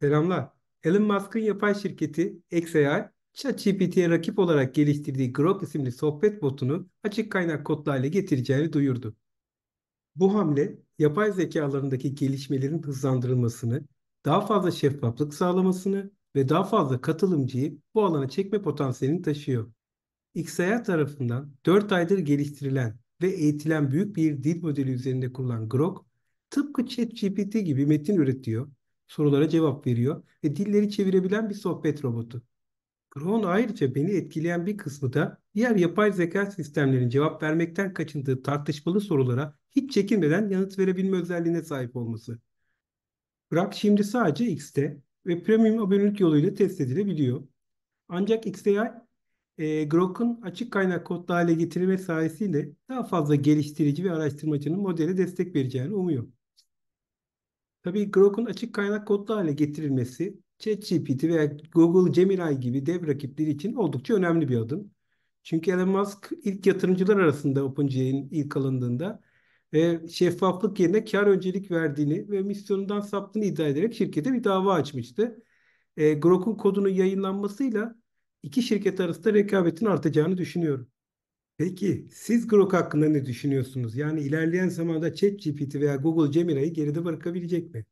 Selamlar. Elon Musk'ın yapay şirketi xAI, ChatGPT'ye rakip olarak geliştirdiği Grok isimli sohbet botunu açık kaynak kodlarla getireceğini duyurdu. Bu hamle, yapay zekalarındaki gelişmelerin hızlandırılmasını, daha fazla şeffaflık sağlamasını ve daha fazla katılımcıyı bu alana çekme potansiyelini taşıyor. xAI tarafından 4 aydır geliştirilen ve eğitilen büyük bir dil modeli üzerinde kurulan Grok, tıpkı ChatGPT gibi metin üretiyor sorulara cevap veriyor ve dilleri çevirebilen bir sohbet robotu. Grok'un ayrıca beni etkileyen bir kısmı da diğer yapay zeka sistemlerinin cevap vermekten kaçındığı tartışmalı sorulara hiç çekinmeden yanıt verebilme özelliğine sahip olması. Grok şimdi sadece X'te ve premium abonelik yoluyla test edilebiliyor. Ancak XAI e, Grok'un açık kaynak kodlu hale getirilme sayesiyle daha fazla geliştirici ve araştırmacının modele destek vereceğini umuyor. Tabii Grok'un açık kaynak kodlu hale getirilmesi ChatGPT veya Google Gemini gibi dev rakipleri için oldukça önemli bir adım. Çünkü Elon Musk ilk yatırımcılar arasında OpenAI'nin ilk alındığında ve şeffaflık yerine kar öncelik verdiğini ve misyonundan saptığını iddia ederek şirkete bir dava açmıştı. E, Grok'un kodunun yayınlanmasıyla iki şirket arasında rekabetin artacağını düşünüyorum. Peki siz Grok hakkında ne düşünüyorsunuz? Yani ilerleyen zamanda ChatGPT veya Google Gemini'yi geride bırakabilecek mi?